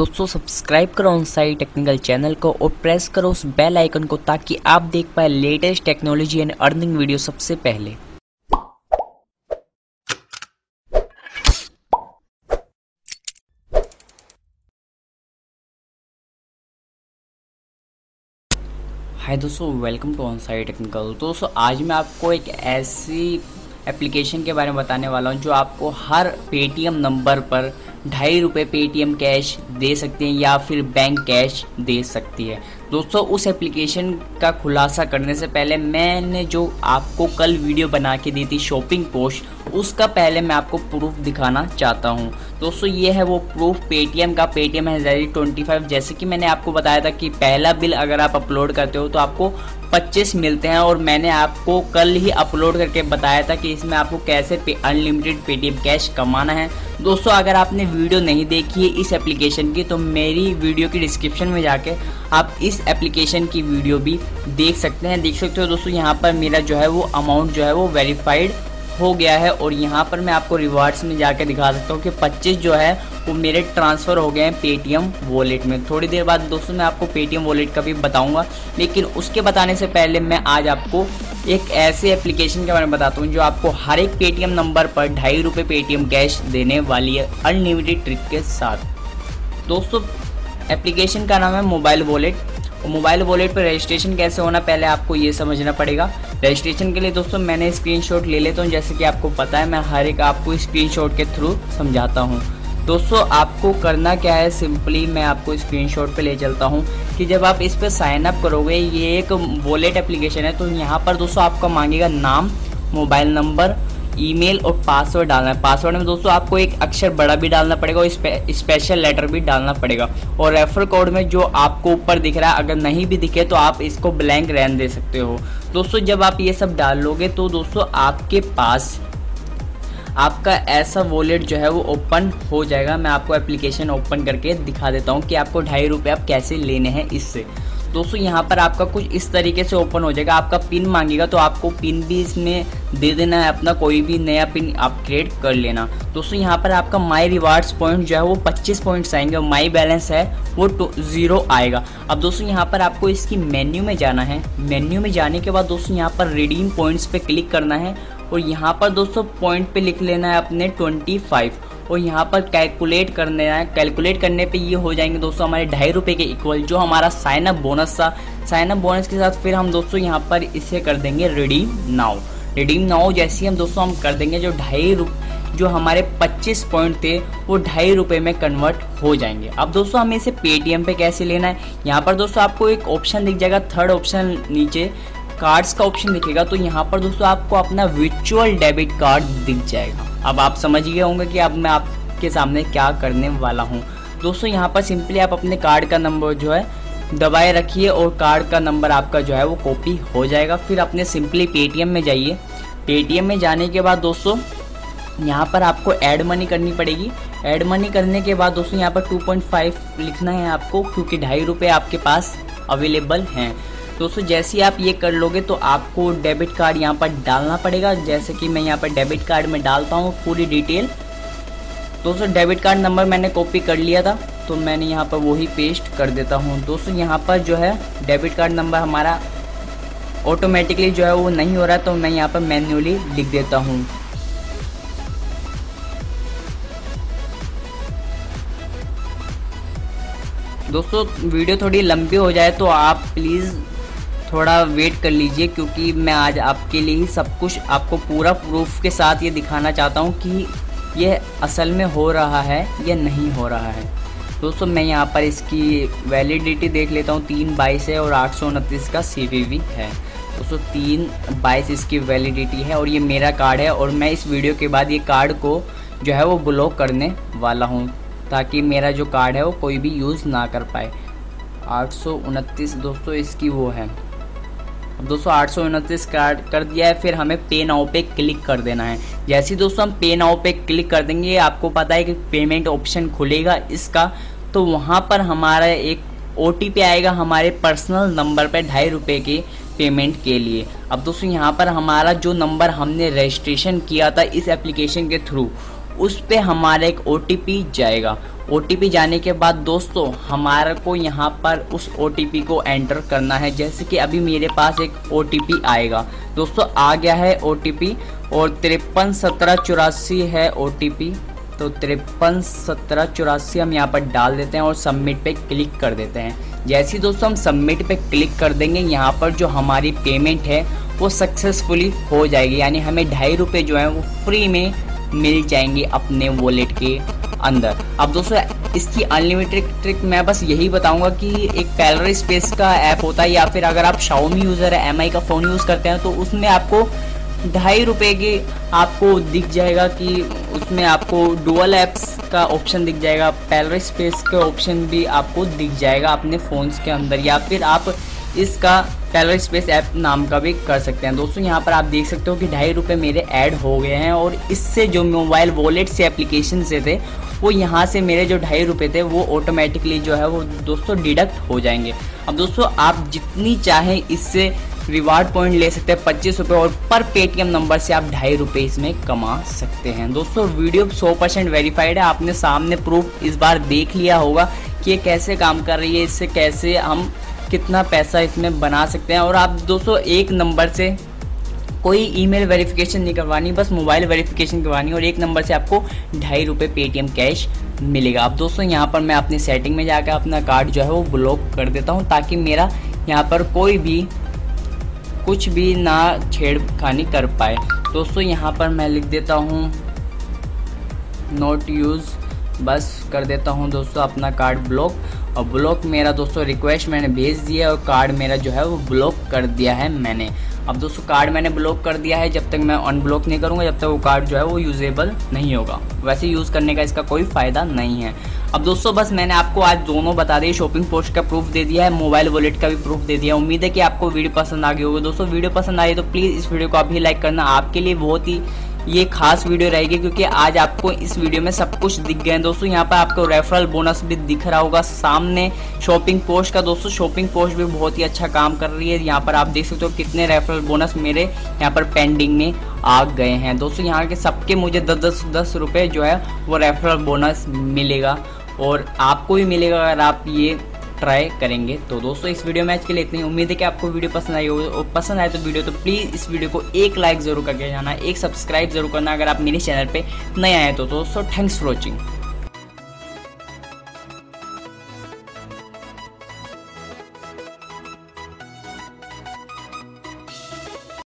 दोस्तों सब्सक्राइब करो on site technical channel को और प्रेस करो उस बेल आइकन को ताकि आप देख पाए latest technology and earning video सबसे पहले। हाय दोस्तों welcome to on site technical दोस्तों, आज मैं आपको एक ऐसी एप्लीकेशन के बारे में बताने वाला हूँ जो आपको हर पेटीएम नंबर पर ढाई रुपये पेटीएम कैश दे सकते हैं या फिर बैंक कैश दे सकती है। दोस्तों, उस एप्लीकेशन का खुलासा करने से पहले मैंने जो आपको कल वीडियो बना के दी थी शॉपिंग पोस्ट उसका पहले मैं आपको प्रूफ दिखाना चाहता हूँ। दोस्तों ये है वो प्रूफ पेटीएम का। पेटीएम है ट्वेंटी फाइव जैसे कि मैंने आपको बताया था कि पहला बिल अगर आप अपलोड करते हो तो आपको 25 मिलते हैं। और मैंने आपको कल ही अपलोड करके बताया था कि इसमें आपको कैसे पे, अनलिमिटेड पेटीएम कैश कमाना है। दोस्तों अगर आपने वीडियो नहीं देखी है इस एप्लीकेशन की तो मेरी वीडियो की डिस्क्रिप्शन में जाके आप इस एप्लीकेशन की वीडियो भी देख सकते हैं। देख सकते हो दोस्तों यहाँ पर मेरा जो है वो अमाउंट जो है वो वेरीफाइड हो गया है और यहाँ पर मैं आपको रिवार्ड्स में जाके दिखा सकता हूँ कि 25 जो है, वो मेरे ट्रांसफ़र हो गए हैं पेटीएम वॉलेट में। थोड़ी देर बाद दोस्तों मैं आपको पेटीएम वॉलेट का भी बताऊँगा, लेकिन उसके बताने से पहले मैं आज आपको एक ऐसे एप्लीकेशन के बारे में बताता हूँ जो आपको हर एक पेटीएम नंबर पर ढाई रुपये पेटीएम कैश देने वाली है अनलिमिटेड ट्रिक के साथ। दोस्तों एप्लीकेशन का नाम है मोबाइल वॉलेट मोबाइल वॉलेट पर रजिस्ट्रेशन कैसे होना, पहले आपको ये समझना पड़ेगा। रजिस्ट्रेशन के लिए दोस्तों, मैंने स्क्रीनशॉट ले लेता हूँ, जैसे कि आपको पता है, मैं हर एक आपको स्क्रीनशॉट के थ्रू समझाता हूँ। दोस्तों, आपको करना क्या है सिंपली मैं आपको स्क्रीनशॉट पे ले चलता हूँ कि जब आप इस पर साइन अप करोगे, ये एक वॉलेट एप्लीकेशन है तो यहाँ पर दोस्तों आपका मांगेगा नाम मोबाइल नंबर ईमेल और पासवर्ड डालना है। पासवर्ड में दोस्तों आपको एक अक्षर बड़ा भी डालना पड़ेगा और स्पे, स्पेशल लेटर भी डालना पड़ेगा। और रेफर कोड में जो आपको ऊपर दिख रहा है अगर नहीं भी दिखे तो आप इसको ब्लैंक रहन दे सकते हो। दोस्तों जब आप ये सब डाल लोगे तो दोस्तों आपके पास आपका ऐसा वॉलेट जो है वो ओपन हो जाएगा। मैं आपको एप्लीकेशन ओपन करके दिखा देता हूँ कि आपको ढाई रुपये आप कैसे लेने हैं इससे। दोस्तों, यहाँ पर आपका कुछ इस तरीके से ओपन हो जाएगा। आपका पिन मांगेगा तो आपको पिन भी इसमें दे देना है। अपना कोई भी नया पिन आप क्रिएट कर लेना। दोस्तों, यहाँ पर आपका माई रिवार्ड्स पॉइंट जो है, वो 25 पॉइंट्स आएँगे और माई बैलेंस है, वो ज़ीरो आएगा। अब दोस्तों, यहाँ पर आपको इसकी मेन्यू में जाना है। मेन्यू में जाने के बाद दोस्तों, यहाँ पर रिडीम पॉइंट्स पे क्लिक करना है। और यहाँ पर दोस्तों पॉइंट पे लिख लेना है अपने 25 और यहाँ पर कैलकुलेट करने है कैलकुलेट करने पे ये हो जाएँगे दोस्तों हमारे ढाई रुपये के इक्वल जो हमारा साइन अप बोनस था। साइन अप बोनस के साथ फिर हम दोस्तों यहाँ पर इसे कर देंगे रिडीम नाउ रिडीम नाउ जैसे ही हम दोस्तों हम कर देंगे, जो ढाई जो हमारे 25 पॉइंट थे, वो ढाई रुपये में कन्वर्ट हो जाएँगे। अब दोस्तों हमें इसे पेटीएम पे कैसे लेना है? यहाँ पर दोस्तों आपको एक ऑप्शन दिख जाएगा थर्ड ऑप्शन नीचे। कार्ड्स का ऑप्शन दिखेगा तो यहाँ पर दोस्तों आपको अपना विचुअल डेबिट कार्ड दिख जाएगा। अब आप समझ गए होंगे कि अब मैं आपके सामने क्या करने वाला हूँ। दोस्तों, यहाँ पर सिंपली आप अपने कार्ड का नंबर जो है दबाए रखिए और कार्ड का नंबर आपका जो है वो कॉपी हो जाएगा। फिर अपने सिंपली पेटीएम में जाइए। पेटीएम में जाने के बाद दोस्तों, यहाँ पर आपको ऐड मनी करनी पड़ेगी। ऐड मनी करने के बाद दोस्तों, यहाँ पर 2.5 लिखना है आपको, क्योंकि ढाई रुपये आपके पास अवेलेबल हैं। दोस्तों, जैसे ही आप ये कर लोगे तो आपको डेबिट कार्ड यहाँ पर डालना पड़ेगा। जैसे कि मैं यहाँ पर डेबिट कार्ड में डालता हूँ पूरी डिटेल। दोस्तों, डेबिट कार्ड नंबर मैंने कॉपी कर लिया था तो मैंने यहाँ पर वही पेस्ट कर देता हूँ। दोस्तों, यहाँ पर जो है, डेबिट कार्ड नंबर हमारा ऑटोमेटिकली जो है वो नहीं हो रहा तो मैं यहाँ पर मैन्युअली लिख देता हूँ। दोस्तों, वीडियो थोड़ी लंबी हो जाए तो आप प्लीज़ थोड़ा वेट कर लीजिए, क्योंकि मैं आज आपके लिए ही सब कुछ आपको पूरा प्रूफ के साथ ये दिखाना चाहता हूँ कि ये असल में हो रहा है या नहीं हो रहा है। दोस्तों, मैं यहाँ पर इसकी वैलिडिटी देख लेता हूँ। तीन बाईस है और आठ सौ उनतीस का सी है। दोस्तों, तीन बाईस इसकी वैलिडिटी है और ये मेरा कार्ड है और मैं इस वीडियो के बाद ये कार्ड को जो है वो ब्लॉक करने वाला हूँ, ताकि मेरा जो कार्ड है वो कोई भी यूज़ ना कर पाए। आठ सौ उनतीस दोस्तों, इसकी वो है। अब दोस्तों आठ सौ उनतीस कार्ड कर दिया है, फिर हमें पे नाउ पे क्लिक कर देना है। जैसे दोस्तों हम पे नाउ पे क्लिक कर देंगे, आपको पता है कि पेमेंट ऑप्शन खुलेगा इसका तो वहाँ पर हमारा एक ओटीपी आएगा हमारे पर्सनल नंबर पर ढाई रुपये के पेमेंट के लिए। अब दोस्तों यहाँ पर हमारा जो नंबर हमने रजिस्ट्रेशन किया था इस एप्लीकेशन के थ्रू उस पर हमारा एक ओटीपी जाएगा। ओटीपी जाने के बाद दोस्तों, हमारे को यहाँ पर उस ओटीपी को एंटर करना है। जैसे कि अभी मेरे पास एक ओटीपी आएगा। दोस्तों, आ गया है ओटीपी और तिरपन सत्रह चौरासी है ओटीपी तो तिरपन सत्रह चौरासी हम यहाँ पर डाल देते हैं और सबमिट पे क्लिक कर देते हैं। जैसे ही दोस्तों हम सबमिट पे क्लिक कर देंगे, यहाँ पर जो हमारी पेमेंट है, वो सक्सेसफुली हो जाएगी। यानी हमें ढाई रुपये जो है, वो फ्री में मिल जाएँगे अपने वॉलेट के अंदर। अब दोस्तों, इसकी अनलिमिटेड ट्रिक मैं बस यही बताऊँगा कि एक पैलर स्पेस का ऐप होता है या फिर अगर आप शाओमी यूज़र है एमआई का फ़ोन यूज़ करते हैं तो उसमें आपको ढाई रुपए की आपको दिख जाएगा कि उसमें आपको डुअल एप्स का ऑप्शन दिख जाएगा पैलर स्पेस का ऑप्शन भी आपको दिख जाएगा अपने फ़ोन्स के अंदर। या फिर आप इसका टेलर स्पेस ऐप नाम का भी कर सकते हैं। दोस्तों, यहाँ पर आप देख सकते हो कि ढाई रुपये मेरे ऐड हो गए हैं और इससे जो मोबाइल वॉलेट से एप्लीकेशन से थे, वो यहाँ से मेरे जो ढाई रुपये थे, वो ऑटोमेटिकली जो है वो दोस्तों डिडक्ट हो जाएँगे। अब दोस्तों, आप जितनी चाहें इससे रिवार्ड पॉइंट ले सकते हैं पच्चीस रुपये और पर पेटीएम नंबर से आप ढाई रुपये इसमें कमा सकते हैं। दोस्तों वीडियो सौ परसेंट वेरीफाइड है। आपने सामने प्रूफ इस बार देख लिया होगा कि ये कैसे काम कर रही है, इससे कैसे हम कितना पैसा इसमें बना सकते हैं और आप दोस्तों एक नंबर से कोई ईमेल वेरिफिकेशन नहीं करवानी, बस मोबाइल वेरिफिकेशन करवानी और एक नंबर से आपको ढाई रुपये पेटीएम कैश मिलेगा। अब दोस्तों यहाँ पर मैं अपनी सेटिंग में जाकर अपना कार्ड जो है वो ब्लॉक कर देता हूँ ताकि मेरा यहाँ पर कोई भी, कुछ भी ना छेड़खानी कर पाए। दोस्तों यहाँ पर मैं लिख देता हूँ नोट यूज़ बस कर देता हूँ दोस्तों अपना कार्ड ब्लॉक और ब्लॉक मेरा दोस्तों रिक्वेस्ट मैंने भेज दिया और कार्ड मेरा जो है वो ब्लॉक कर दिया है मैंने। अब दोस्तों कार्ड मैंने ब्लॉक कर दिया है, जब तक मैं अनब्लॉक नहीं करूँगा, जब तक वो कार्ड जो है वो यूजेबल नहीं होगा। वैसे यूज़ करने का इसका कोई फ़ायदा नहीं है। अब दोस्तों बस मैंने आपको आज दोनों बता दिए शॉपिंग पोस्ट का प्रूफ दे दिया है मोबाइल वॉलेट का भी प्रूफ दे दिया है। उम्मीद है कि आपको वीडियो पसंद आ गई होगी। दोस्तों वीडियो पसंद आई तो प्लीज़ इस वीडियो को अभी लाइक करना। आपके लिए बहुत ही ये खास वीडियो रहेगी क्योंकि आज आपको इस वीडियो में सब कुछ दिख गए हैं। दोस्तों, यहाँ पर आपको रेफरल बोनस भी दिख रहा होगा सामने। शॉपिंग पोस्ट का दोस्तों शॉपिंग पोस्ट भी बहुत ही अच्छा काम कर रही है। यहाँ पर आप देख सकते हो कितने रेफरल बोनस मेरे यहाँ पर पेंडिंग में आ गए हैं। दोस्तों, यहाँ के सबके मुझे दस दस दस रुपये जो है वो रेफरल बोनस मिलेगा और आपको भी मिलेगा अगर आप ये ट्राई करेंगे। तो दोस्तों, इस वीडियो में आज के लिए इतनी उम्मीद है कि आपको वीडियो पसंद आई होगी और पसंद आए तो वीडियो तो प्लीज़ इस वीडियो को एक लाइक ज़रूर करके जाना, एक सब्सक्राइब ज़रूर करना अगर आप मेरे चैनल पर नए आए तो दोस्तों थैंक्स फॉर वॉचिंग